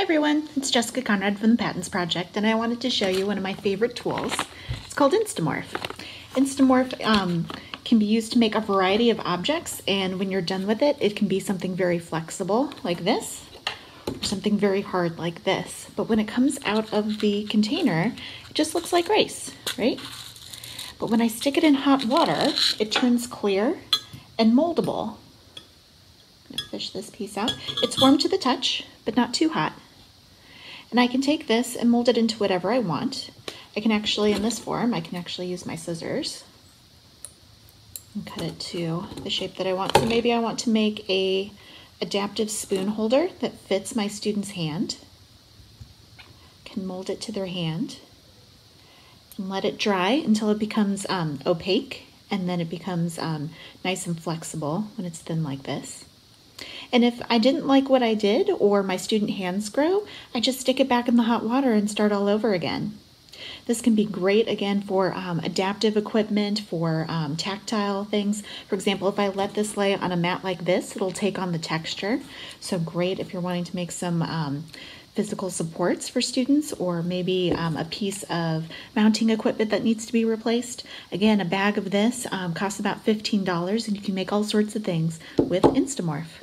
Hi everyone, it's Jessica Conrad from the PATINS Project and I wanted to show you one of my favorite tools. It's called Instamorph. Instamorph um, can be used to make a variety of objects and when you're done with it, it can be something very flexible like this or something very hard like this. But when it comes out of the container, it just looks like rice, right? But when I stick it in hot water, it turns clear and moldable Gonna fish this piece out. It's warm to the touch, but not too hot. And I can take this and mold it into whatever I want. I can actually, in this form, I can actually use my scissors and cut it to the shape that I want. So maybe I want to make a adaptive spoon holder that fits my student's hand. Can mold it to their hand and let it dry until it becomes um, opaque and then it becomes um, nice and flexible when it's thin like this. And if I didn't like what I did or my student hands grow, I just stick it back in the hot water and start all over again. This can be great again for um, adaptive equipment, for um, tactile things. For example, if I let this lay on a mat like this, it'll take on the texture. So great if you're wanting to make some um, physical supports for students or maybe um, a piece of mounting equipment that needs to be replaced. Again, a bag of this um, costs about $15 and you can make all sorts of things with Instamorph.